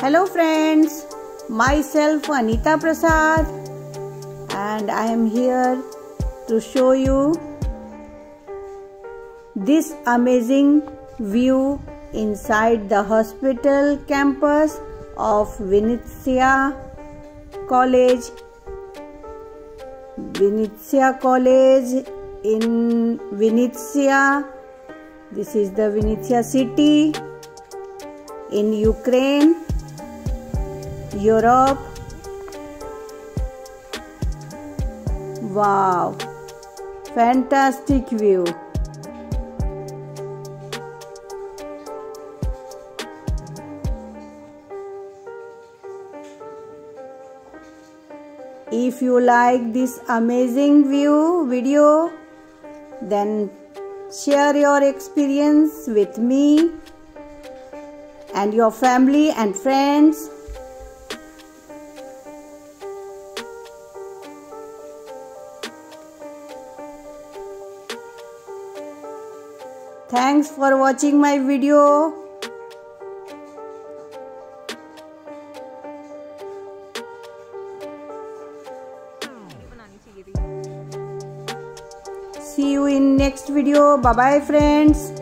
Hello friends, myself Anita Prasad and I am here to show you this amazing view inside the hospital campus of Vinnytsia College. Vinnytsia College in Vinnytsia. This is the Vinnytsia city in Ukraine, Europe. Wow, fantastic view. If you like this amazing view video, then share your experience with me and your family and friends. Thanks for watching my video. See you in next video. Bye bye friends.